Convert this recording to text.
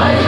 아